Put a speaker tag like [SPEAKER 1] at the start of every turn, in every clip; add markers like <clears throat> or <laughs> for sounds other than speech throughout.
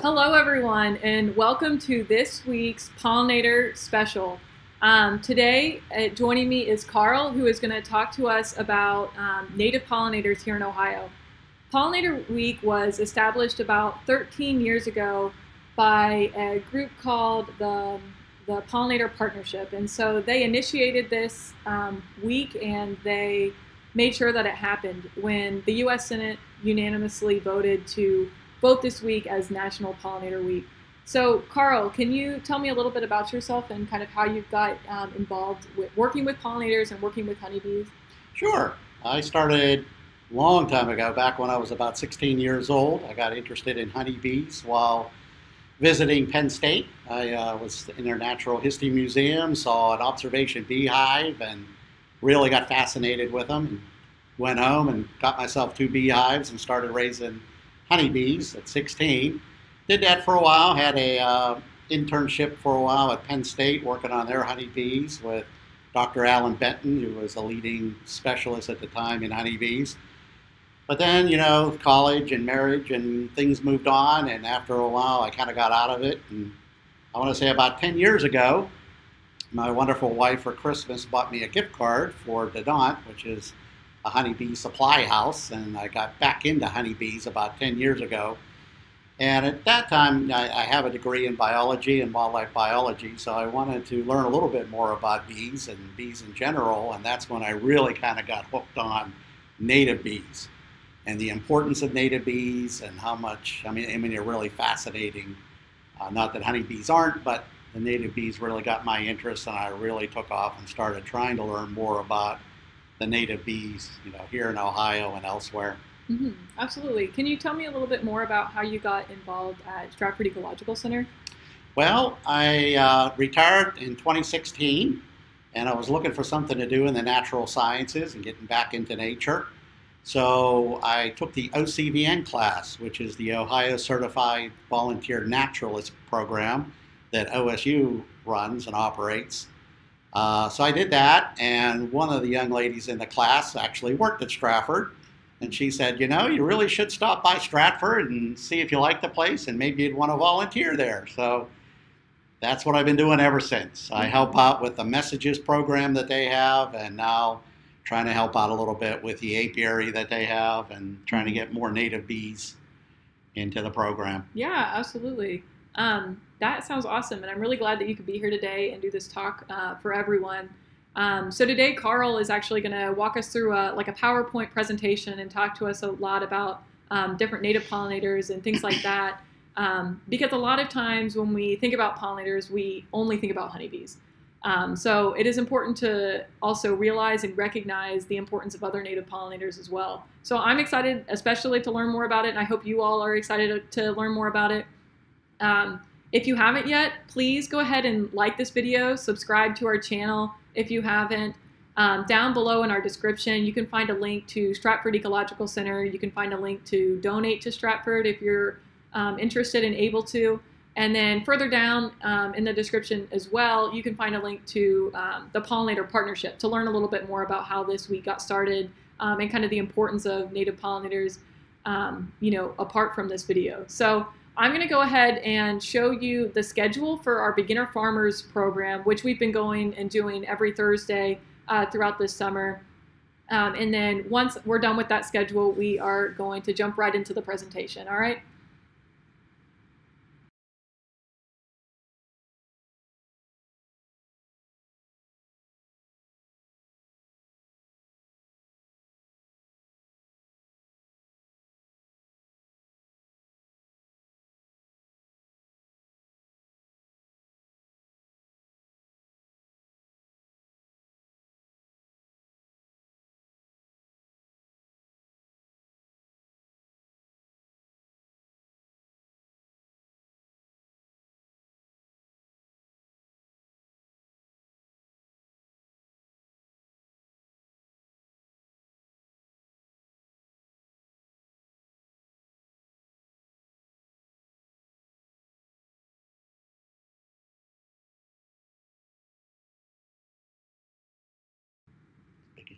[SPEAKER 1] Hello, everyone, and welcome to this week's Pollinator Special. Um, today, uh, joining me is Carl, who is going to talk to us about um, native pollinators here in Ohio. Pollinator Week was established about 13 years ago by a group called the, the Pollinator Partnership. And so they initiated this um, week and they made sure that it happened when the U.S. Senate unanimously voted to vote this week as National Pollinator Week. So, Carl, can you tell me a little bit about yourself and kind of how you've got um, involved with working with pollinators and working with honeybees?
[SPEAKER 2] Sure. I started a long time ago, back when I was about 16 years old. I got interested in honeybees while visiting Penn State. I uh, was in their Natural History Museum, saw an observation beehive, and really got fascinated with them. And went home and got myself two beehives and started raising honeybees at 16. Did that for a while. Had a uh, internship for a while at Penn State working on their honeybees with Dr. Alan Benton, who was a leading specialist at the time in honeybees. But then, you know, college and marriage and things moved on, and after a while, I kind of got out of it. And I want to say about 10 years ago, my wonderful wife for Christmas bought me a gift card for Dadant, which is a honeybee supply house, and I got back into honeybees about 10 years ago. And at that time, I, I, have a degree in biology and wildlife biology, so I wanted to learn a little bit more about bees and bees in general, and that's when I really kind of got hooked on native bees and the importance of native bees and how much, I mean, I mean, they're really fascinating. Uh, not that honeybees aren't, but the native bees really got my interest, and I really took off and started trying to learn more about the native bees, you know, here in Ohio and elsewhere.
[SPEAKER 1] Mm-hmm. Absolutely. Can you tell me a little bit more about how you got involved at Stratford Ecological Center?
[SPEAKER 2] Well, I uh, retired in 2016, and I was looking for something to do in the natural sciences and getting back into nature. So I took the OCVN class, which is the Ohio Certified Volunteer Naturalist Program that OSU runs and operates. Uh, so I did that, and one of the young ladies in the class actually worked at Stratford. And she said, You know, you really should stop by Stratford and see if you like the place, and maybe you'd want to volunteer there. So that's what I've been doing ever since. I mm-hmm. help out with the messages program that they have, and now trying to help out a little bit with the apiary that they have and trying to get more native bees into the program.
[SPEAKER 1] Yeah, absolutely. Um, that sounds awesome, and I'm really glad that you could be here today and do this talk uh, for everyone. Um, so today, Carl is actually going to walk us through a, like a PowerPoint presentation and talk to us a lot about um, different native pollinators and things like that. Um, because a lot of times when we think about pollinators, we only think about honeybees. Um, so it is important to also realize and recognize the importance of other native pollinators as well. So I'm excited, especially to learn more about it, and I hope you all are excited to, learn more about it. Um, if you haven't yet, please go ahead and like this video, subscribe to our channel if you haven't. Um, down below in our description, you can find a link to Stratford Ecological Center. You can find a link to donate to Stratford if you're um, interested and able to. And then further down um, in the description as well, you can find a link to um, the Pollinator Partnership to learn a little bit more about how this week got started um, and kind of the importance of native pollinators, um, you know, apart from this video. So I'm going to go ahead and show you the schedule for our beginner farmers program, which we've been going and doing every Thursday uh, throughout this summer. Um, and then once we're done with that schedule, we are going to jump right into the presentation. All right.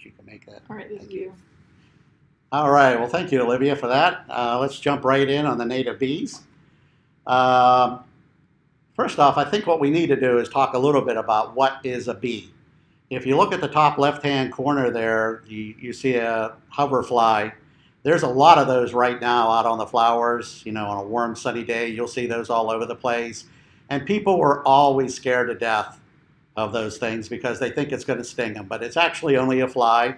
[SPEAKER 2] You can make that.
[SPEAKER 1] All right, this thank is you. you.
[SPEAKER 2] All right, well, thank you, Olivia, for that. Uh, let's jump right in on the native bees. Um, first off, I think what we need to do is talk a little bit about what is a bee. If you look at the top left-hand corner there, you, you see a hoverfly. There's a lot of those right now out on the flowers. You know, on a warm, sunny day, you'll see those all over the place. And people were always scared to death of those things because they think it's going to sting them, but it's actually only a fly.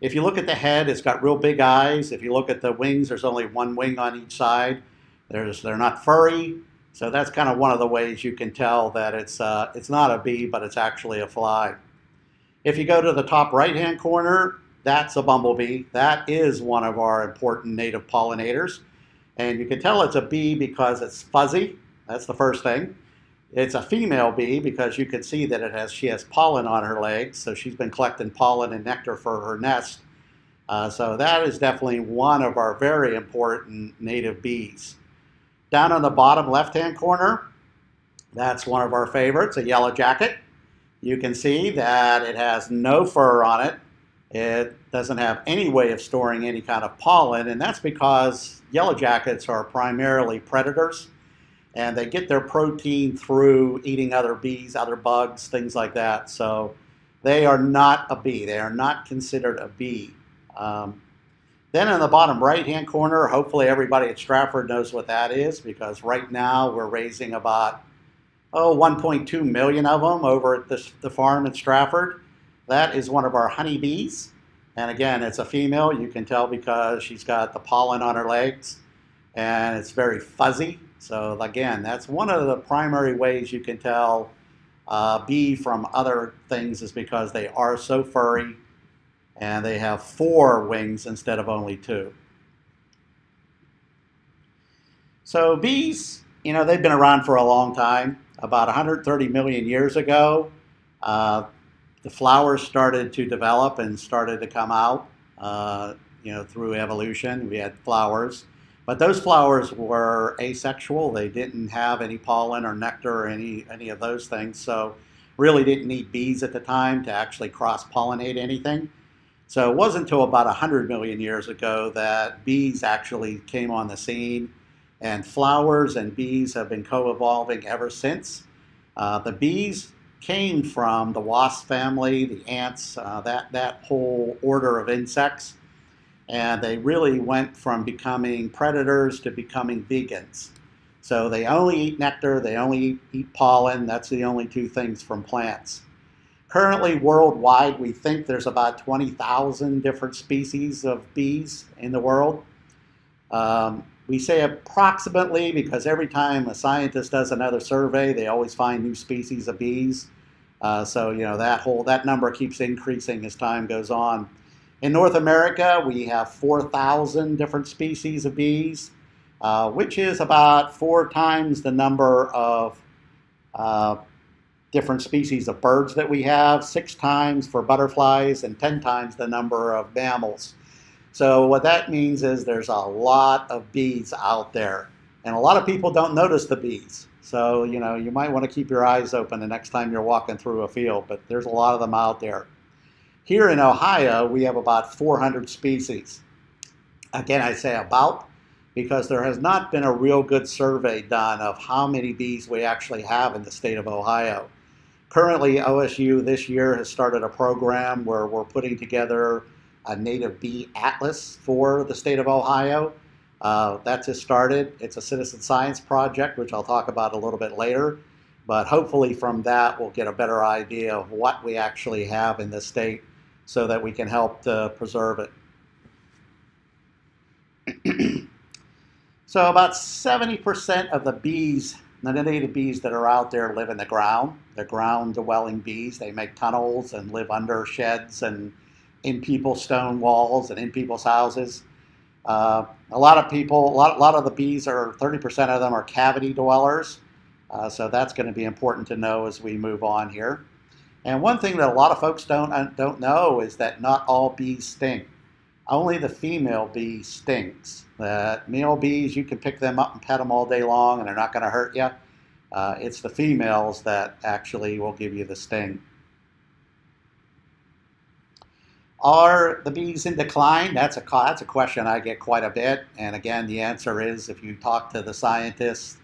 [SPEAKER 2] If you look at the head, it's got real big eyes. If you look at the wings, there's only one wing on each side. There's, they're not furry, so that's kind of one of the ways you can tell that it's, uh, it's not a bee, but it's actually a fly. If you go to the top right-hand corner, that's a bumblebee. That is one of our important native pollinators. And you can tell it's a bee because it's fuzzy. That's the first thing. It's a female bee because you can see that it has she has pollen on her legs, so she's been collecting pollen and nectar for her nest. Uh, so that is definitely one of our very important native bees. Down on the bottom left-hand corner, that's one of our favorites, a yellow jacket. You can see that it has no fur on it. It doesn't have any way of storing any kind of pollen, and that's because yellow jackets are primarily predators and they get their protein through eating other bees, other bugs, things like that. So they are not a bee. They are not considered a bee. Um, then in the bottom right-hand corner, hopefully everybody at Stratford knows what that is because right now we're raising about, oh, 1.2 million of them over at this, the farm in Stratford. That is one of our honeybees. And again, it's a female. You can tell because she's got the pollen on her legs and it's very fuzzy. So again, that's one of the primary ways you can tell uh, bee from other things is because they are so furry and they have four wings instead of only two. So bees, you know, they've been around for a long time. About 130 million years ago, uh, the flowers started to develop and started to come out, uh, you know, through evolution. We had flowers. But those flowers were asexual. They didn't have any pollen or nectar or any, any of those things. So really didn't need bees at the time to actually cross-pollinate anything. So it wasn't until about 100 million years ago that bees actually came on the scene. And flowers and bees have been co-evolving ever since. Uh, the bees came from the wasp family, the ants, uh, that, that whole order of insects and they really went from becoming predators to becoming vegans. So they only eat nectar, they only eat pollen, that's the only two things from plants. Currently, worldwide, we think there's about 20,000 different species of bees in the world. Um, we say approximately because every time a scientist does another survey, they always find new species of bees. Uh, so you know that whole that number keeps increasing as time goes on. In North America, we have 4,000 different species of bees, uh, which is about four times the number of uh, different species of birds that we have, six times for butterflies, and 10 times the number of mammals. So what that means is there's a lot of bees out there. And a lot of people don't notice the bees. So, you know, you might want to keep your eyes open the next time you're walking through a field, but there's a lot of them out there. Here in Ohio, we have about 400 species. Again, I say about because there has not been a real good survey done of how many bees we actually have in the state of Ohio. Currently, OSU this year has started a program where we're putting together a native bee atlas for the state of Ohio. Uh, that just started. It's a citizen science project, which I'll talk about a little bit later. But hopefully from that, we'll get a better idea of what we actually have in the state so that we can help to preserve it. <clears throat> so about 70% of the bees, the native bees that are out there live in the ground. They're ground-dwelling bees. They make tunnels and live under sheds and in people's stone walls and in people's houses. Uh, a lot of people, a lot, a lot of the bees are, 30% of them are cavity dwellers. Uh, so that's going to be important to know as we move on here. And one thing that a lot of folks don't, uh, don't know is that not all bees sting. Only the female bee stings. The male bees, you can pick them up and pet them all day long and they're not going to hurt you. Uh, it's the females that actually will give you the sting. Are the bees in decline? That's a, that's a question I get quite a bit. And again, the answer is if you talk to the scientists,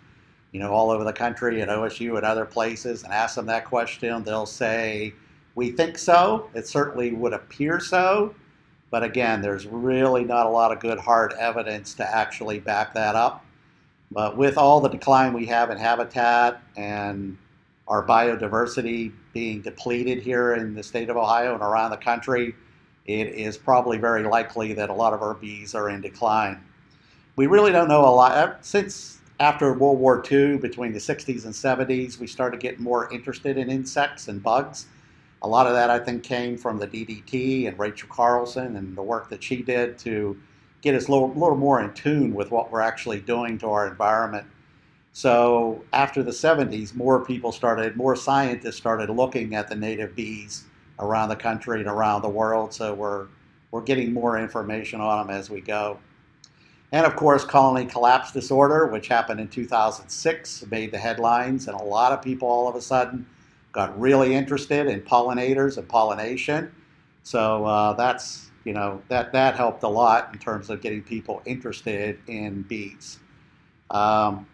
[SPEAKER 2] you know, all over the country at OSU and other places and ask them that question, they'll say, we think so. It certainly would appear so. But again, there's really not a lot of good hard evidence to actually back that up. But with all the decline we have in habitat and our biodiversity being depleted here in the state of Ohio and around the country, it is probably very likely that a lot of our bees are in decline. We really don't know a lot. Since after World War II, between the 60s and 70s, we started getting more interested in insects and bugs. A lot of that, I think, came from the DDT and Rachel Carlson and the work that she did to get us a little, little more in tune with what we're actually doing to our environment. So after the 70s, more people started, more scientists started looking at the native bees around the country and around the world. So we're, we're getting more information on them as we go. And of course, colony collapse disorder, which happened in 2006, made the headlines, and a lot of people all of a sudden got really interested in pollinators and pollination. So uh, that's you know that that helped a lot in terms of getting people interested in bees. Um,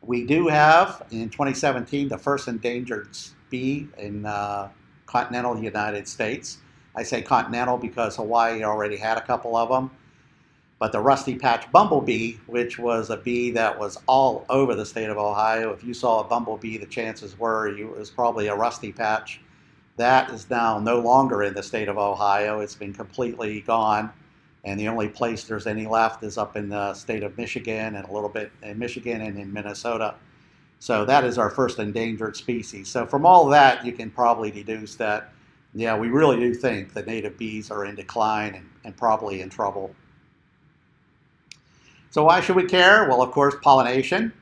[SPEAKER 2] we do have in 2017 the first endangered bee in uh, continental United States. I say continental because Hawaii already had a couple of them. But the rusty patch bumblebee, which was a bee that was all over the state of Ohio, if you saw a bumblebee, the chances were you, it was probably a rusty patch. That is now no longer in the state of Ohio. It's been completely gone. And the only place there's any left is up in the state of Michigan and a little bit in Michigan and in Minnesota. So that is our first endangered species. So from all that, you can probably deduce that, yeah, we really do think the native bees are in decline and, and probably in trouble. So why should we care? Well, of course, pollination.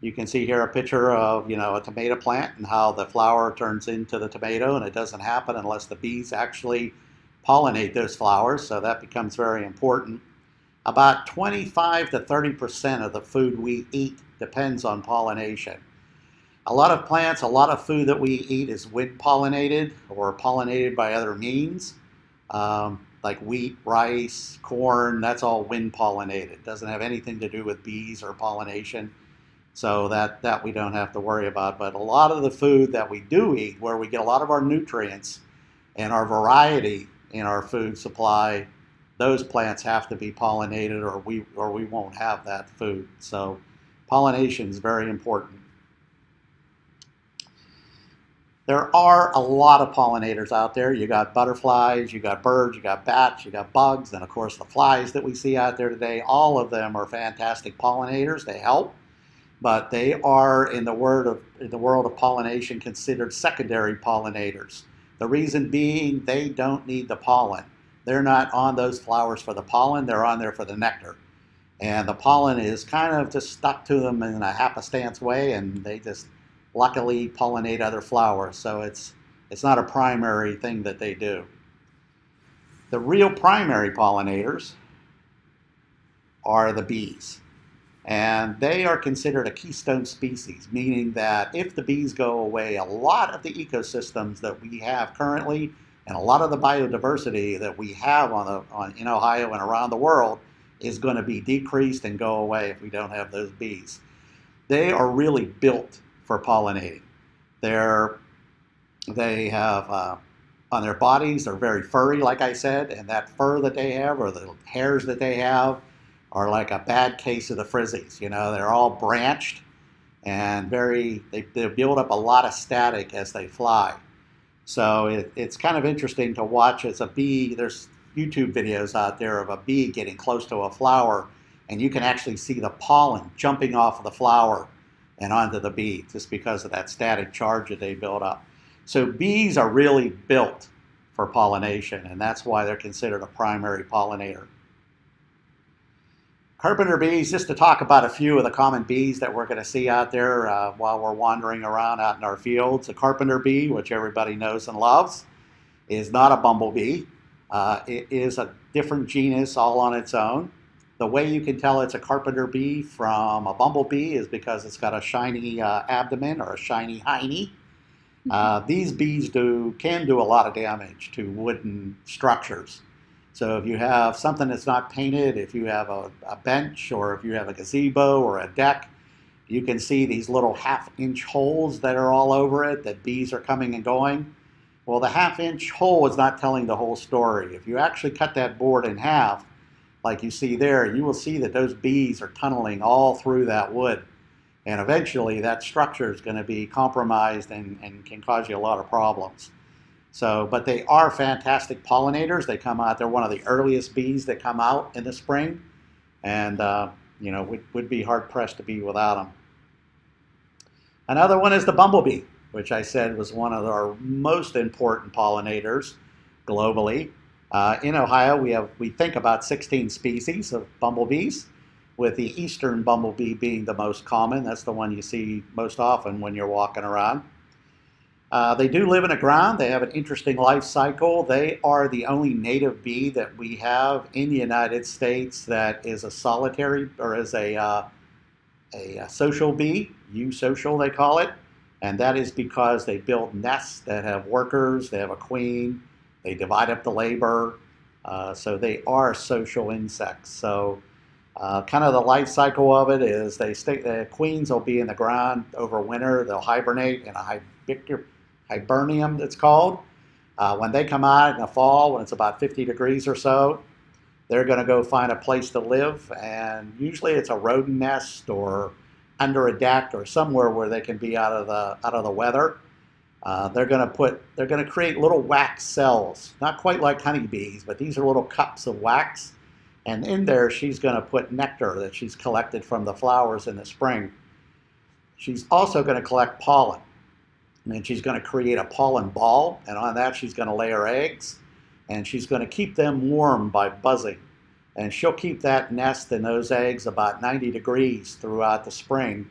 [SPEAKER 2] You can see here a picture of, you know, a tomato plant and how the flower turns into the tomato, and it doesn't happen unless the bees actually pollinate those flowers, so that becomes very important. About 25 to 30% of the food we eat depends on pollination. A lot of plants, a lot of food that we eat is wind pollinated or pollinated by other means. Um, like wheat, rice, corn, that's all wind pollinated. It doesn't have anything to do with bees or pollination. So that, that we don't have to worry about. But a lot of the food that we do eat, where we get a lot of our nutrients and our variety in our food supply, those plants have to be pollinated or we, or we won't have that food. So pollination is very important. There are a lot of pollinators out there. You got butterflies, you got birds, you got bats, you got bugs, and of course the flies that we see out there today. All of them are fantastic pollinators. They help, but they are in the word of in the world of pollination considered secondary pollinators. The reason being they don't need the pollen. They're not on those flowers for the pollen. They're on there for the nectar. And the pollen is kind of just stuck to them in a happenstance way, and they just luckily pollinate other flowers, so it's, it's not a primary thing that they do. The real primary pollinators are the bees. And they are considered a keystone species, meaning that if the bees go away, a lot of the ecosystems that we have currently and a lot of the biodiversity that we have on the, on, in Ohio and around the world is going to be decreased and go away if we don't have those bees. They are really built for pollinating. They're, they have uh, on their bodies, they're very furry, like I said, and that fur that they have or the hairs that they have are like a bad case of the frizzies. You know, they're all branched and very, they, they build up a lot of static as they fly. So it, it's kind of interesting to watch as a bee. There's YouTube videos out there of a bee getting close to a flower, and you can actually see the pollen jumping off of the flower and onto the bee just because of that static charge that they build up. So bees are really built for pollination, and that's why they're considered a primary pollinator. Carpenter bees, just to talk about a few of the common bees that we're going to see out there uh, while we're wandering around out in our fields. The carpenter bee, which everybody knows and loves, is not a bumblebee. Uh, it is a different genus all on its own. The way you can tell it's a carpenter bee from a bumblebee is because it's got a shiny uh, abdomen or a shiny hiney. Mm-hmm. Uh, these bees do can do a lot of damage to wooden structures. So if you have something that's not painted, if you have a, a bench or if you have a gazebo or a deck, you can see these little half inch holes that are all over it that bees are coming and going. Well, the half inch hole is not telling the whole story. If you actually cut that board in half, like you see there, you will see that those bees are tunneling all through that wood. And eventually that structure is going to be compromised and, and can cause you a lot of problems. So, but they are fantastic pollinators. They come out, they're one of the earliest bees that come out in the spring. And, uh, you know, would, would be hard pressed to be without them. Another one is the bumblebee, which I said was one of our most important pollinators globally. Uh, in Ohio, we have we think about 16 species of bumblebees, with the eastern bumblebee being the most common. That's the one you see most often when you're walking around. Uh, they do live in the ground. They have an interesting life cycle. They are the only native bee that we have in the United States that is a solitary or is a, uh, a, a social bee, eusocial they call it. And that is because they build nests that have workers, they have a queen, they divide up the labor. Uh, so they are social insects. So uh, kind of the life cycle of it is they stay, the queens will be in the ground over winter. They'll hibernate in a hibernaculum, it's called. Uh, when they come out in the fall, when it's about 50 degrees or so, they're going to go find a place to live. And usually it's a rodent nest or under a deck or somewhere where they can be out of the, out of the weather. Uh, they're going to put, they're going to create little wax cells, not quite like honeybees, but these are little cups of wax. And in there, she's going to put nectar that she's collected from the flowers in the spring. She's also going to collect pollen. And she's going to create a pollen ball, and on that, she's going to lay her eggs. And she's going to keep them warm by buzzing. And she'll keep that nest and those eggs about 90 degrees throughout the spring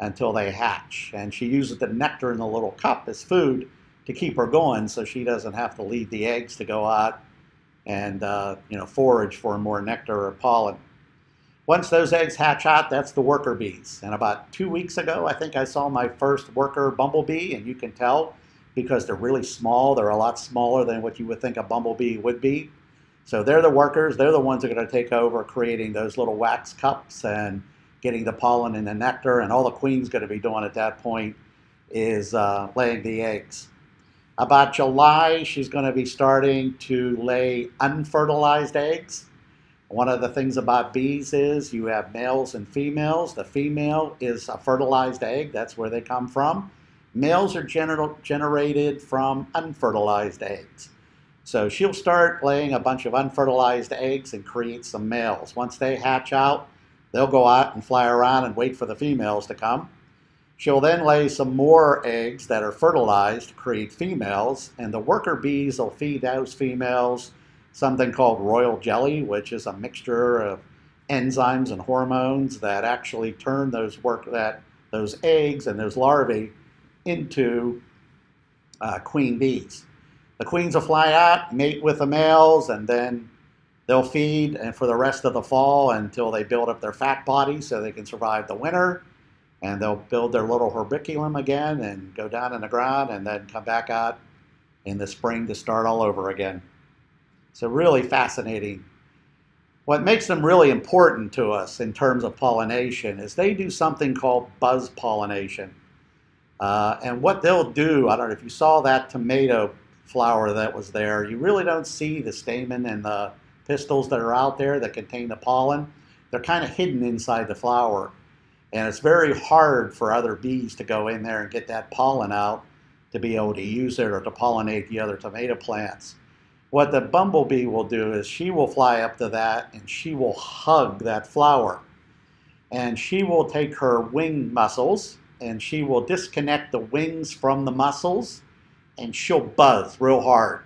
[SPEAKER 2] until they hatch. And she uses the nectar in the little cup as food to keep her going so she doesn't have to leave the eggs to go out and uh, you know forage for more nectar or pollen. Once those eggs hatch out, that's the worker bees. And about two weeks ago, I think I saw my first worker bumblebee, and you can tell because they're really small. They're a lot smaller than what you would think a bumblebee would be. So they're the workers. They're the ones that are going to take over creating those little wax cups and getting the pollen and the nectar, and all the queen's going to be doing at that point is uh, laying the eggs. About July, she's going to be starting to lay unfertilized eggs. One of the things about bees is you have males and females. The female is a fertilized egg, that's where they come from. Males are gener generated from unfertilized eggs. So she'll start laying a bunch of unfertilized eggs and create some males. Once they hatch out, They'll go out and fly around and wait for the females to come. She'll then lay some more eggs that are fertilized to create females, and the worker bees will feed those females something called royal jelly, which is a mixture of enzymes and hormones that actually turn those work that those eggs and those larvae into uh, queen bees. The queens will fly out, mate with the males, and then They'll feed and for the rest of the fall until they build up their fat body so they can survive the winter. And they'll build their little hibernaculum again and go down in the ground and then come back out in the spring to start all over again. So really fascinating. What makes them really important to us in terms of pollination is they do something called buzz pollination. Uh, and what they'll do, I don't know if you saw that tomato flower that was there, you really don't see the stamen and the pistils that are out there that contain the pollen, they're kind of hidden inside the flower. And it's very hard for other bees to go in there and get that pollen out to be able to use it or to pollinate the other tomato plants. What the bumblebee will do is she will fly up to that and she will hug that flower. And she will take her wing muscles and she will disconnect the wings from the muscles and she'll buzz real hard.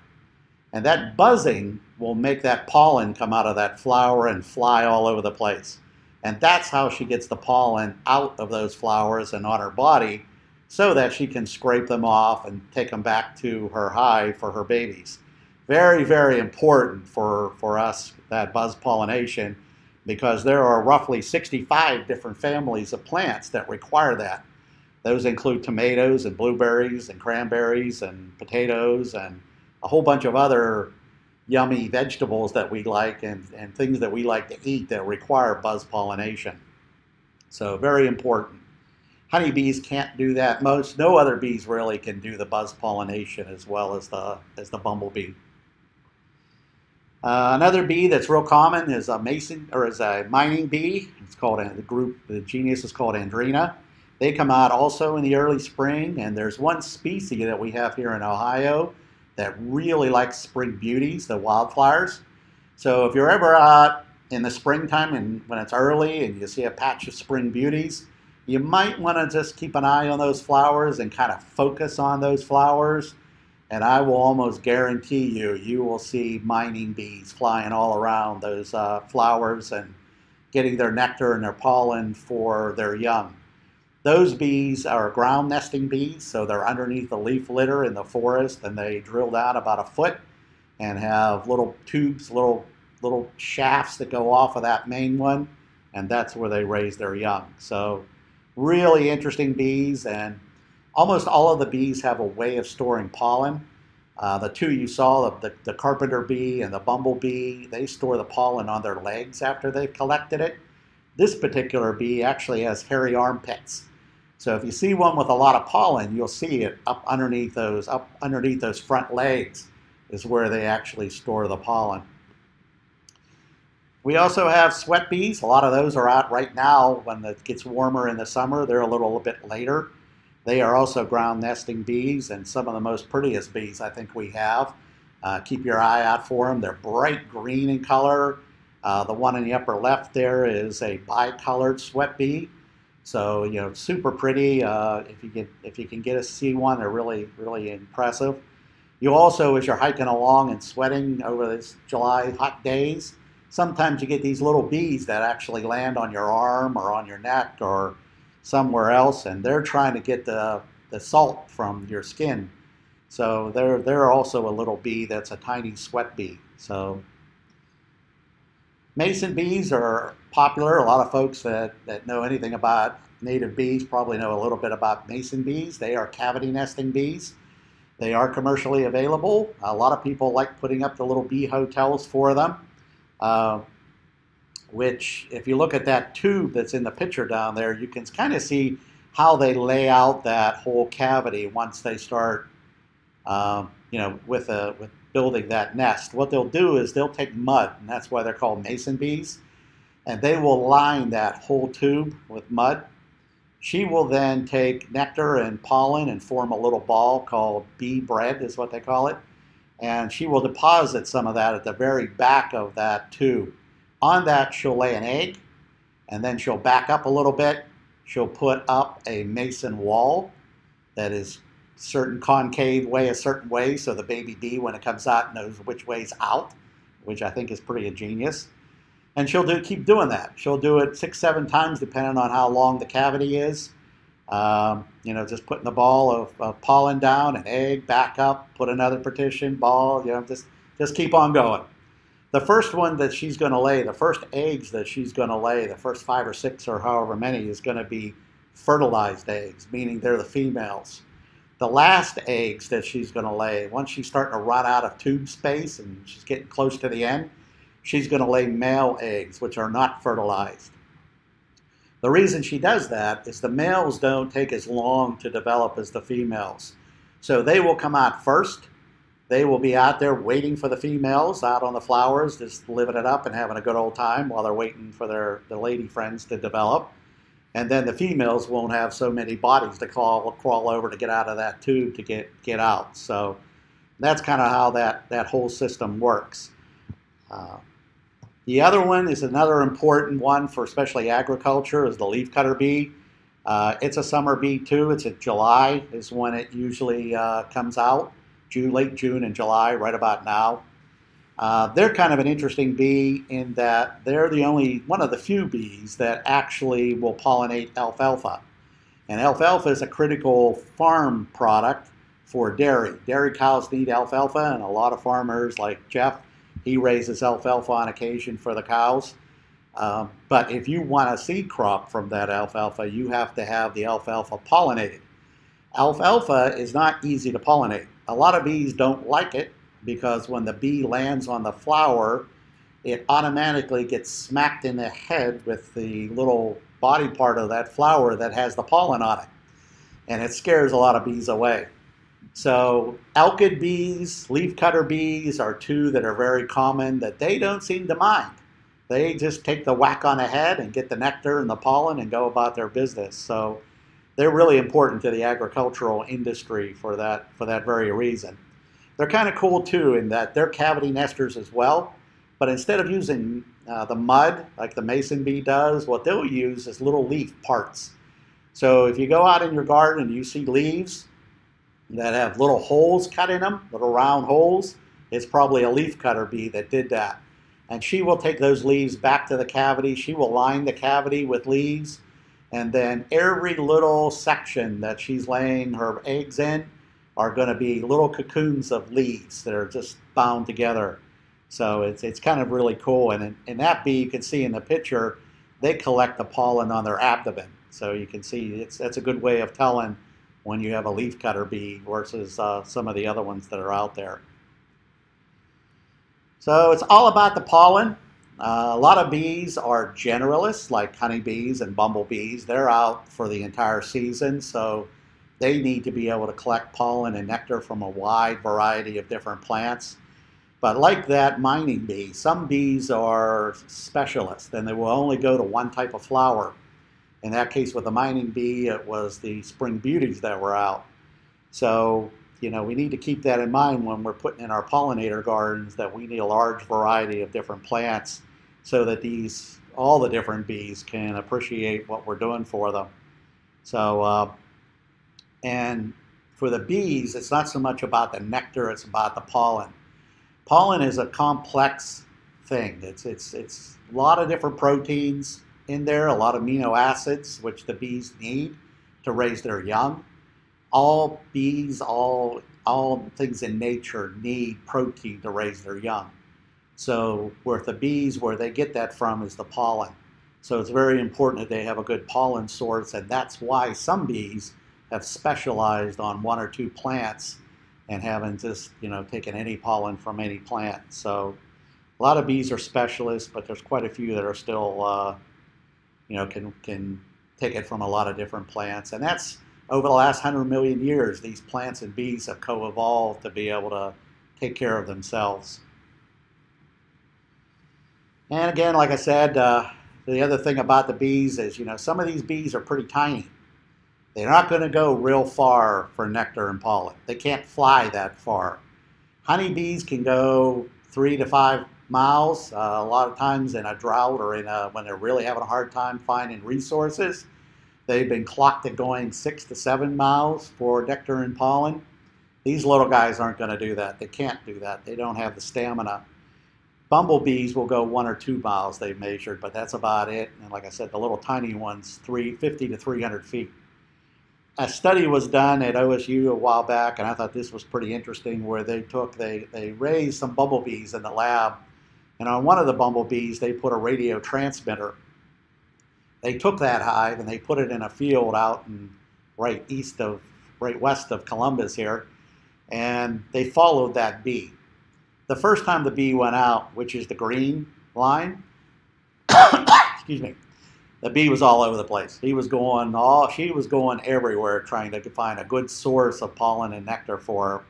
[SPEAKER 2] And that buzzing will make that pollen come out of that flower and fly all over the place. And that's how she gets the pollen out of those flowers and on her body so that she can scrape them off and take them back to her hive for her babies. Very, very important for, for us, that buzz pollination, because there are roughly 65 different families of plants that require that. Those include tomatoes and blueberries and cranberries and potatoes and a whole bunch of other yummy vegetables that we like and, and things that we like to eat that require buzz pollination. So very important. honeybees can't do that. Most no other bees really can do the buzz pollination as well as the as the bumblebee. Uh, another bee that's real common is a mason or is a mining bee. It's called the group. The genus is called Andrena. They come out also in the early spring, and there's one species that we have here in Ohio that really likes spring beauties, the wildflowers. So if you're ever out in the springtime and when it's early and you see a patch of spring beauties, you might want to just keep an eye on those flowers and kind of focus on those flowers. And I will almost guarantee you, you will see mining bees flying all around those uh, flowers and getting their nectar and their pollen for their young. Those bees are ground nesting bees, so they're underneath the leaf litter in the forest and they drill down about a foot and have little tubes, little little shafts that go off of that main one, and that's where they raise their young. So really interesting bees, and almost all of the bees have a way of storing pollen. Uh, the two you saw, the, the, the, carpenter bee and the bumblebee, they store the pollen on their legs after they've collected it. This particular bee actually has hairy armpits. So if you see one with a lot of pollen, you'll see it up underneath those, up underneath those front legs is where they actually store the pollen. We also have sweat bees. A lot of those are out right now when it gets warmer in the summer. They're a little bit later. They are also ground nesting bees and some of the most prettiest bees I think we have. Uh, keep your eye out for them. They're bright green in color. Uh, the one in the upper left there is a bicolored sweat bee. So you know, super pretty. Uh, if you get if you can get to see one, they're really really impressive. You also, as you're hiking along and sweating over these July hot days, sometimes you get these little bees that actually land on your arm or on your neck or somewhere else, and they're trying to get the, the salt from your skin. So they're, they're also a little bee that's a tiny sweat bee. So mason bees are popular. A lot of folks that, that know anything about native bees probably know a little bit about mason bees. They are cavity nesting bees. They are commercially available. A lot of people like putting up the little bee hotels for them. Uh, which if you look at that tube that's in the picture down there, you can kind of see how they lay out that whole cavity once they start, um, you know, with, a, with building that nest. What they'll do is they'll take mud, and that's why they're called mason bees, and they will line that whole tube with mud. She will then take nectar and pollen and form a little ball called bee bread, is what they call it and she will deposit some of that at the very back of that tube. On that, she'll lay an egg, and then she'll back up a little bit. She'll put up a mason wall that is certain concave way a certain way, so the baby bee, when it comes out, knows which way's out, which I think is pretty ingenious. And she'll do keep doing that. She'll do it six, seven times, depending on how long the cavity is. Um, you know, just putting the ball of, of, pollen down, an egg, back up, put another partition, ball, you know, just, just keep on going. The first one that she's going to lay, the first eggs that she's going to lay, the first five or six or however many is going to be fertilized eggs, meaning they're the females. The last eggs that she's going to lay, once she's starting to run out of tube space and she's getting close to the end, she's going to lay male eggs, which are not fertilized. The reason she does that is the males don't take as long to develop as the females. So they will come out first. They will be out there waiting for the females out on the flowers, just living it up and having a good old time while they're waiting for their, their lady friends to develop. And then the females won't have so many bodies to crawl, crawl over to get out of that tube to get, get out. So that's kind of how that, that whole system works. Uh, the other one is another important one for especially agriculture is the leafcutter bee. Uh, it's a summer bee too. It's in July is when it usually uh, comes out. June, late June and July, right about now. Uh, they're kind of an interesting bee in that they're the only one of the few bees that actually will pollinate alfalfa. And alfalfa is a critical farm product for dairy. Dairy cows need alfalfa, and a lot of farmers like Jeff he raises alfalfa on occasion for the cows. Um, but if you want a seed crop from that alfalfa, you have to have the alfalfa pollinated. Alfalfa is not easy to pollinate. A lot of bees don't like it because when the bee lands on the flower, it automatically gets smacked in the head with the little body part of that flower that has the pollen on it. And it scares a lot of bees away. So alkali bees, leafcutter bees are two that are very common that they don't seem to mind. They just take the whack on the head and get the nectar and the pollen and go about their business. So they're really important to the agricultural industry for that, for that very reason. They're kind of cool too in that they're cavity nesters as well, but instead of using uh, the mud like the mason bee does, what they'll use is little leaf parts. So if you go out in your garden and you see leaves that have little holes cut in them, little round holes, it's probably a leaf cutter bee that did that. And she will take those leaves back to the cavity. She will line the cavity with leaves. And then every little section that she's laying her eggs in are going to be little cocoons of leaves that are just bound together. So it's, it's kind of really cool. And in that bee, you can see in the picture, they collect the pollen on their abdomen. So you can see it's, that's a good way of telling when you have a leafcutter bee versus uh, some of the other ones that are out there. So it's all about the pollen. Uh, a lot of bees are generalists, like honeybees and bumblebees. They're out for the entire season, so they need to be able to collect pollen and nectar from a wide variety of different plants. But like that mining bee, some bees are specialists and they will only go to one type of flower. In that case, with the mining bee, it was the spring beauties that were out. So you know, we need to keep that in mind when we're putting in our pollinator gardens that we need a large variety of different plants so that these, all the different bees can appreciate what we're doing for them. So, uh, and for the bees, it's not so much about the nectar, it's about the pollen. Pollen is a complex thing. It's, it's, it's a lot of different proteins in there, a lot of amino acids, which the bees need to raise their young all bees, all all things in nature need protein to raise their young. So where the bees, where they get that from is the pollen. So it's very important that they have a good pollen source, and that's why some bees have specialized on one or two plants and haven't just you know taken any pollen from any plant. So a lot of bees are specialists, but there's quite a few that are still uh, you know can can take it from a lot of different plants, and that's over the last 100 million years, these plants and bees have co-evolved to be able to take care of themselves. And again, like I said, uh, the other thing about the bees is, you know, some of these bees are pretty tiny. They're not going to go real far for nectar and pollen. They can't fly that far. Honeybees can go three to five miles. Uh, a lot of times in a drought or in a, when they're really having a hard time finding resources, They've been clocked at going six to seven miles for nectar and pollen. These little guys aren't going to do that. They can't do that. They don't have the stamina. Bumblebees will go one or two miles they've measured, but that's about it. And like I said, the little tiny ones, 350 to 300 feet. A study was done at OSU a while back, and I thought this was pretty interesting, where they took, they, they raised some bumblebees in the lab, and on one of the bumblebees, they put a radio transmitter they took that hive and they put it in a field out in right east of, right west of Columbus here, and they followed that bee. The first time the bee went out, which is the green line, <coughs> excuse me, the bee was all over the place. He was going all, she was going everywhere trying to find a good source of pollen and nectar for her.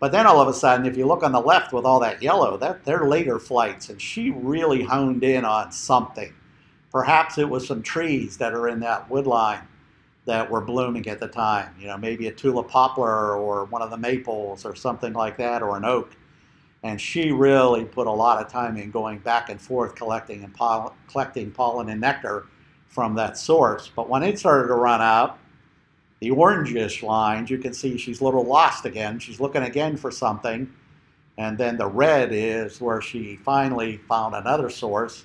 [SPEAKER 2] But then all of a sudden, if you look on the left with all that yellow, that they're later flights, and she really honed in on something. Perhaps it was some trees that are in that woodline that were blooming at the time. You know, maybe a tulip poplar or one of the maples or something like that, or an oak. And she really put a lot of time in going back and forth collecting and pollen, collecting pollen and nectar from that source. But when it started to run out, the orangish lines, you can see she's a little lost again. She's looking again for something. And then the red is where she finally found another source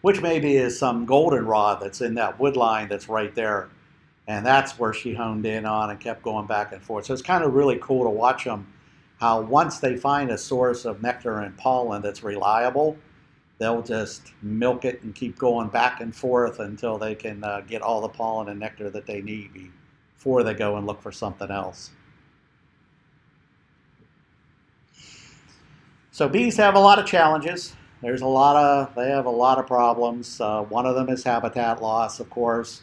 [SPEAKER 2] which maybe is some goldenrod that's in that wood line that's right there. And that's where she honed in on and kept going back and forth. So it's kind of really cool to watch them, how once they find a source of nectar and pollen that's reliable, they'll just milk it and keep going back and forth until they can uh, get all the pollen and nectar that they need before they go and look for something else. So bees have a lot of challenges. there's a lot of they have a lot of problems. Uh, one of them is habitat loss, of course.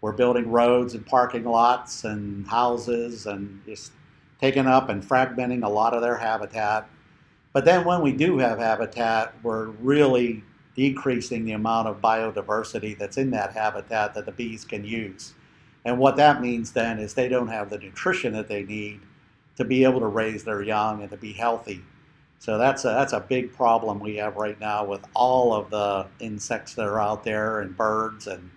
[SPEAKER 2] We're building roads and parking lots and houses and just taking up and fragmenting a lot of their habitat. But then when we do have habitat, we're really decreasing the amount of biodiversity that's in that habitat that the bees can use. And what that means then is they don't have the nutrition that they need to be able to raise their young and to be healthy. So that's a, that's a big problem we have right now with all of the insects that are out there and birds and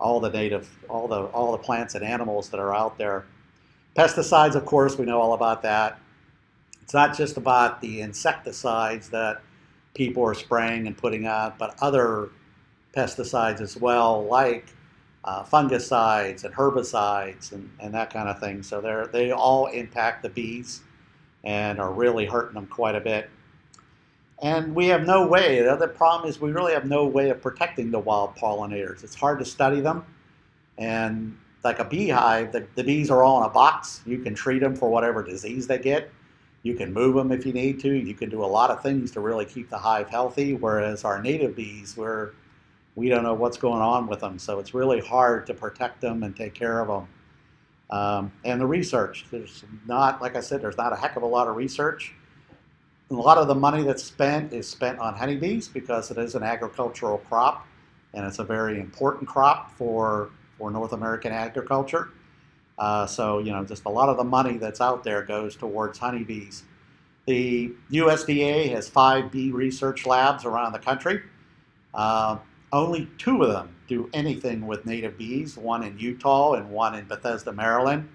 [SPEAKER 2] all the native, all the, all the plants and animals that are out there. Pesticides, of course, we know all about that. It's not just about the insecticides that people are spraying and putting out, but other pesticides as well, like uh, fungicides and herbicides and, and that kind of thing. So they they all impact the bees and are really hurting them quite a bit. And we have no way, the other problem is we really have no way of protecting the wild pollinators. It's hard to study them. And like a beehive, the, the bees are all in a box. You can treat them for whatever disease they get. You can move them if you need to. You can do a lot of things to really keep the hive healthy. Whereas our native bees, we're, we don't know what's going on with them. So it's really hard to protect them and take care of them. Um, and the research, there's not, like I said, there's not a heck of a lot of research. A lot of the money that's spent is spent on honeybees because it is an agricultural crop and it's a very important crop for, for North American agriculture. Uh, so, you know, just a lot of the money that's out there goes towards honeybees. The USDA has five bee research labs around the country. Uh, only two of them do anything with native bees, one in Utah and one in Bethesda, Maryland.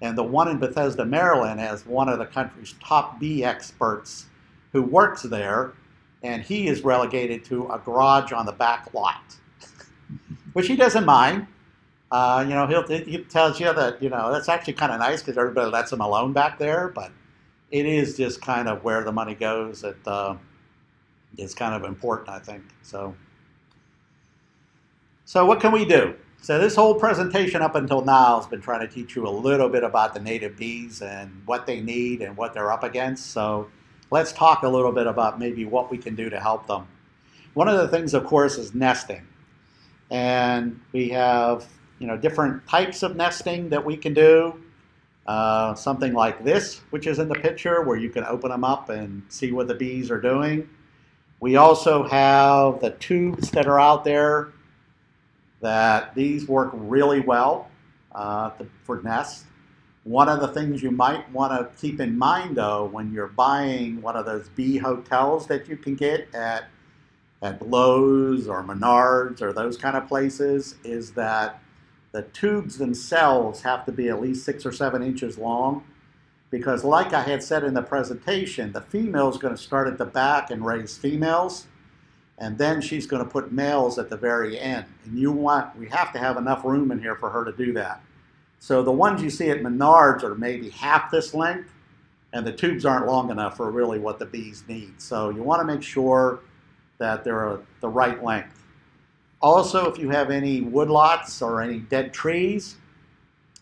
[SPEAKER 2] And the one in Bethesda, Maryland has one of the country's top bee experts who works there, and he is relegated to a garage on the back lot, <laughs> which he doesn't mind. Uh, you know, he'll, he tells you that, you know, that's actually kind of nice because everybody lets him alone back there, but it is just kind of where the money goes. It uh, is kind of important, I think. So, so what can we do? So this whole presentation up until now has been trying to teach you a little bit about the native bees and what they need and what they're up against. So let's talk a little bit about maybe what we can do to help them. One of the things, of course, is nesting. And we have you know, different types of nesting that we can do. Uh, something like this, which is in the picture, where you can open them up and see what the bees are doing. We also have the tubes that are out there that these work really well uh, to, for nests. One of the things you might want to keep in mind, though, when you're buying one of those bee hotels that you can get at at Lowe's or Menards or those kind of places, is that the tubes themselves have to be at least six or seven inches long because like I had said in the presentation, the female is going to start at the back and raise females, and then she's going to put males at the very end. And you want, we have to have enough room in here for her to do that. So the ones you see at Menards are maybe half this length, and the tubes aren't long enough for really what the bees need. So you want to make sure that they're uh, the right length. Also, if you have any woodlots or any dead trees,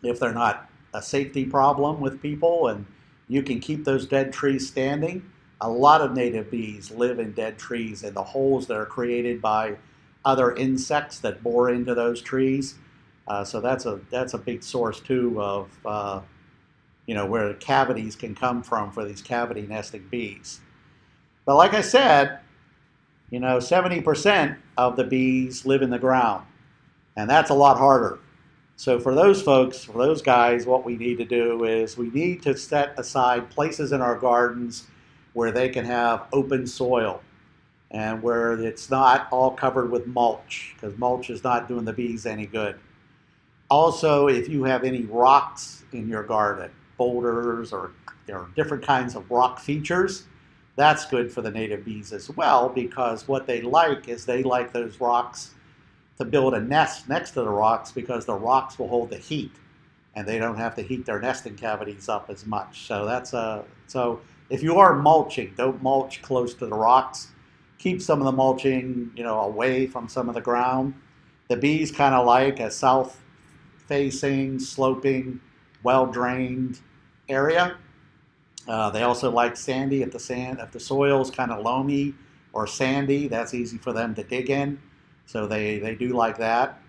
[SPEAKER 2] if they're not a safety problem with people and you can keep those dead trees standing, a lot of native bees live in dead trees and the holes that are created by other insects that bore into those trees. Uh, so that's a that's a big source too of uh, you know where the cavities can come from for these cavity nesting bees. But like I said, you know, 70% of the bees live in the ground, and that's a lot harder. So for those folks, for those guys, what we need to do is we need to set aside places in our gardens where they can have open soil and where it's not all covered with mulch because mulch is not doing the bees any good. Also, if you have any rocks in your garden, boulders or, or different kinds of rock features, that's good for the native bees as well because what they like is they like those rocks to build a nest next to the rocks because the rocks will hold the heat and they don't have to heat their nesting cavities up as much. So that's a so if you are mulching, don't mulch close to the rocks. Keep some of the mulching, you know, away from some of the ground. The bees kind of like a south-facing, sloping, well-drained area uh, they also like sandy if the sand if the soil is kind of loamy or sandy. That's easy for them to dig in. So they, they do like that.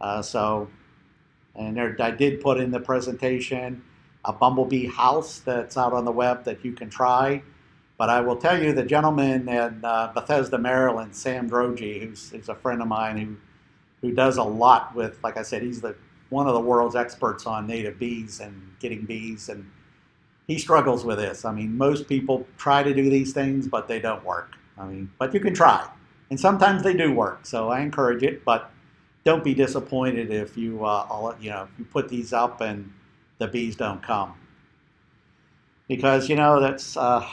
[SPEAKER 2] Uh, so, and there, I did put in the presentation a bumblebee house that's out on the web that you can try. But I will tell you, the gentleman in uh, Bethesda, Maryland, Sam Droege, who's, who's a friend of mine who who does a lot with, like I said, he's the one of the world's experts on native bees and getting bees, and he struggles with this. I mean, most people try to do these things, but they don't work. I mean, but you can try, and sometimes they do work. So I encourage it, but don't be disappointed if you, uh, all, you know, you put these up and the bees don't come, because you know that's. Uh,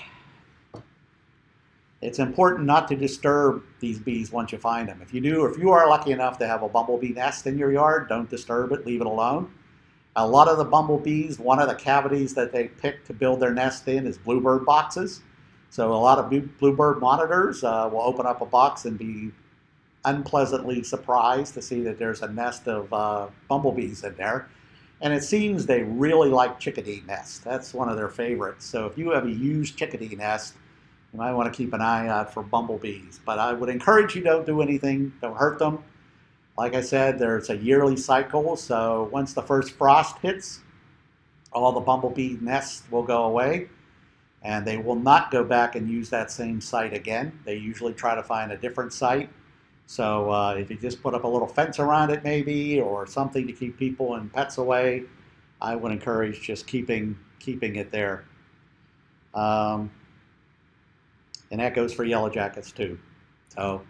[SPEAKER 2] it's important not to disturb these bees once you find them. If you do, if you are lucky enough to have a bumblebee nest in your yard, don't disturb it, leave it alone. A lot of the bumblebees, one of the cavities that they pick to build their nest in is bluebird boxes. So a lot of bluebird monitors uh, will open up a box and be unpleasantly surprised to see that there's a nest of uh, bumblebees in there. And it seems they really like chickadee nests. That's one of their favorites. So if you have a used chickadee nest, you might want to keep an eye out for bumblebees. But I would encourage you don't do anything, don't hurt them. Like I said, there's a yearly cycle, so once the first frost hits, all the bumblebee nests will go away and they will not go back and use that same site again. They usually try to find a different site. So uh, if you just put up a little fence around it maybe or something to keep people and pets away, I would encourage just keeping keeping it there. Um, and that goes for yellow jackets too. So,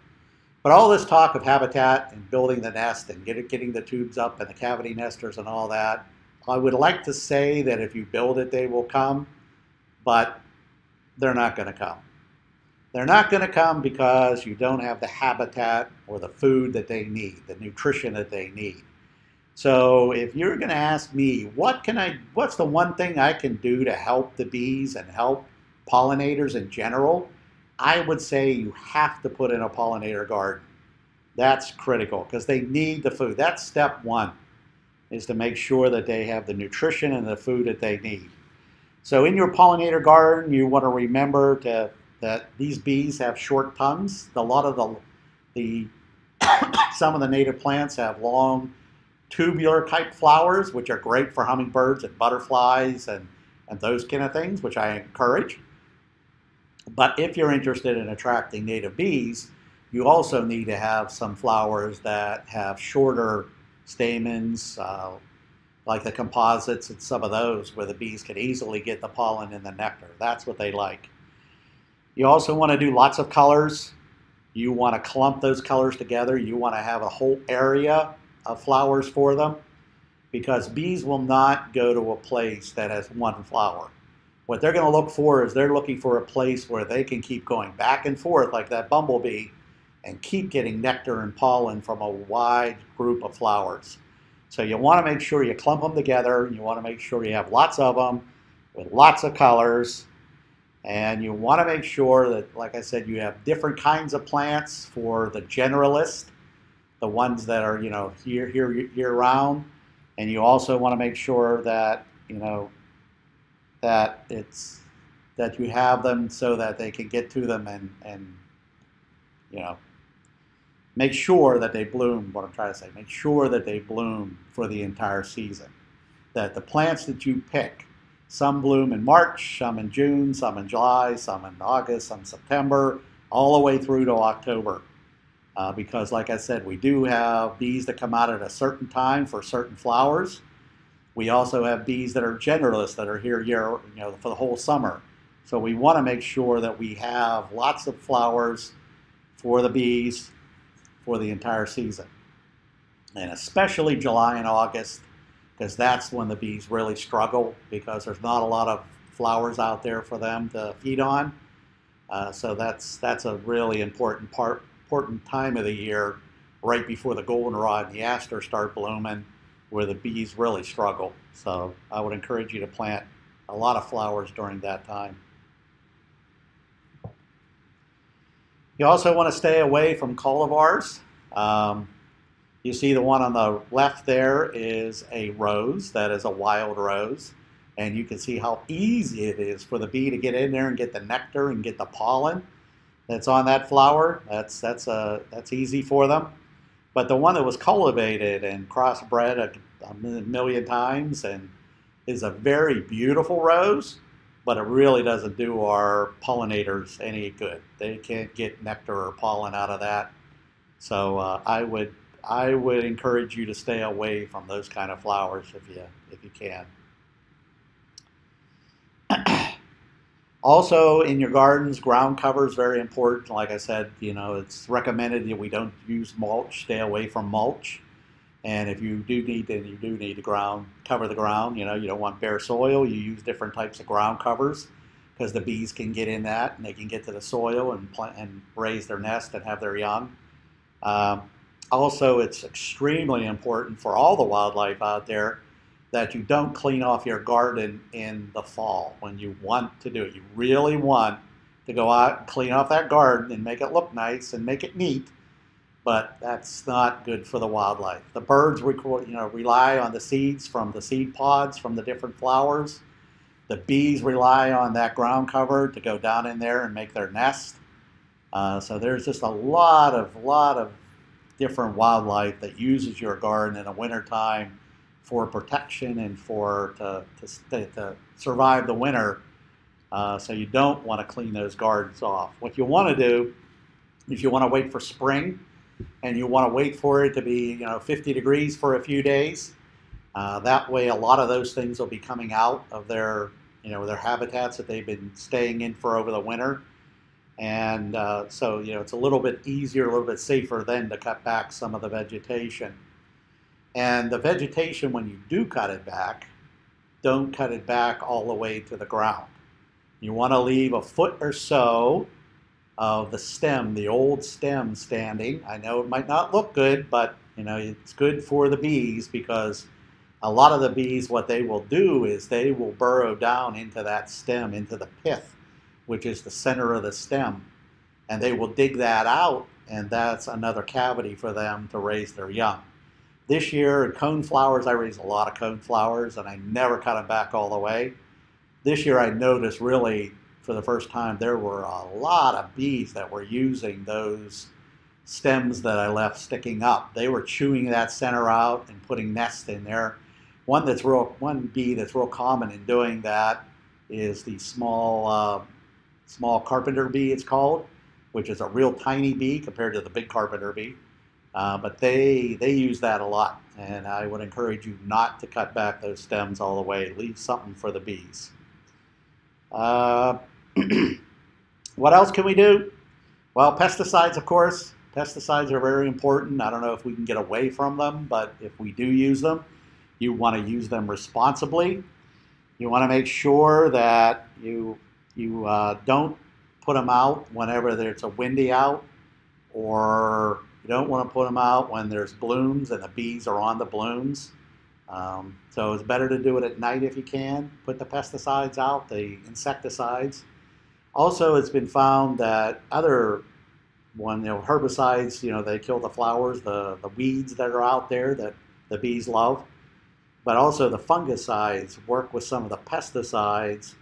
[SPEAKER 2] but all this talk of habitat and building the nest and get it, getting the tubes up and the cavity nesters and all that, I would like to say that if you build it, they will come, but they're not going to come. They're not going to come because you don't have the habitat or the food that they need, the nutrition that they need. So if you're going to ask me, what can I, what's the one thing I can do to help the bees and help pollinators in general? I would say you have to put in a pollinator garden. That's critical because they need the food. That's step one, is to make sure that they have the nutrition and the food that they need. So in your pollinator garden, you want to remember to, that these bees have short tongues. A lot of the, the <coughs> some of the native plants have long tubular type flowers, which are great for hummingbirds and butterflies and, and those kind of things, which I encourage. But if you're interested in attracting native bees, you also need to have some flowers that have shorter stamens, uh, like the composites and some of those, where the bees can easily get the pollen and the nectar. That's what they like. You also want to do lots of colors. You want to clump those colors together. You want to have a whole area of flowers for them because bees will not go to a place that has one flower. What they're going to look for is they're looking for a place where they can keep going back and forth like that bumblebee and keep getting nectar and pollen from a wide group of flowers. So you want to make sure you clump them together. You want to make sure you have lots of them with lots of colors. And you want to make sure that, like I said, you have different kinds of plants for the generalist, the ones that are, you know, year, year, year round. And you also want to make sure that, you know, that it's that you have them so that they can get to them and and you know make sure that they bloom what i'm trying to say make sure that they bloom for the entire season. That the plants that you pick some bloom in march some in june some in july some in august some september all the way through to october. Uh, because like i said we do have bees that come out at a certain time for certain flowers we also have bees that are generalists that are here year, you know, for the whole summer. So we want to make sure that we have lots of flowers for the bees for the entire season. And especially July and August, because that's when the bees really struggle because there's not a lot of flowers out there for them to feed on. Uh, so that's that's a really important part, important time of the year, right before the goldenrod and the aster start blooming where the bees really struggle. So I would encourage you to plant a lot of flowers during that time. You also want to stay away from cultivars. Um, you see the one on the left there is a rose, that is a wild rose. And you can see how easy it is for the bee to get in there and get the nectar and get the pollen. that's on that flower, that's that's a that's easy for them. But the one that was cultivated and crossbred a, a million times and is a very beautiful rose, but it really doesn't do our pollinators any good. They can't get nectar or pollen out of that. So uh, I would I would encourage you to stay away from those kind of flowers if you if you can. <clears throat> also, in your gardens, ground cover is very important. Like I said, you know, it's recommended that we don't use mulch. Stay away from mulch. And if you do need to, you do need to ground cover the ground. You know, you don't want bare soil. You use different types of ground covers because the bees can get in that and they can get to the soil and plant and raise their nest and have their young. Um, also, it's extremely important for all the wildlife out there that you don't clean off your garden in the fall when you want to do it. You really want to go out and clean off that garden and make it look nice and make it neat but that's not good for the wildlife. The birds you know, rely on the seeds from the seed pods from the different flowers. The bees rely on that ground cover to go down in there and make their nest. Uh, so there's just a lot of lot of different wildlife that uses your garden in the wintertime for protection and for to, to, to survive the winter. Uh, so you don't want to clean those gardens off. What you want to do is you want to wait for spring and you want to wait for it to be you know 50 degrees for a few days. Uh, that way, a lot of those things will be coming out of their you know their habitats that they've been staying in for over the winter, and uh, so you know it's a little bit easier, a little bit safer then to cut back some of the vegetation. And the vegetation, when you do cut it back, don't cut it back all the way to the ground. You want to leave a foot or so of the stem, the old stem standing. I know it might not look good, but you know it's good for the bees because a lot of the bees, what they will do is they will burrow down into that stem, into the pith, which is the center of the stem, and they will dig that out, and that's another cavity for them to raise their young. This year, cone flowers, I raised a lot of cone flowers, and I never cut them back all the way. This year, I noticed really for the first time, there were a lot of bees that were using those stems that I left sticking up. They were chewing that center out and putting nests in there. One that's real, one bee that's real common in doing that is the small, uh, small carpenter bee. It's called, which is a real tiny bee compared to the big carpenter bee. Uh, but they they use that a lot, and I would encourage you not to cut back those stems all the way. Leave something for the bees. Uh, <clears throat> what else can we do? Well, pesticides, of course. Pesticides are very important. I don't know if we can get away from them, but if we do use them, you want to use them responsibly. You want to make sure that you you uh, don't put them out whenever it's a windy out, or you don't want to put them out when there's blooms and the bees are on the blooms. Um, so it's better to do it at night if you can. Put the pesticides out, the insecticides. Also, it's been found that other one, you know, herbicides, you know, they kill the flowers, the, the weeds that are out there that the bees love. But also the fungicides work with some of the pesticides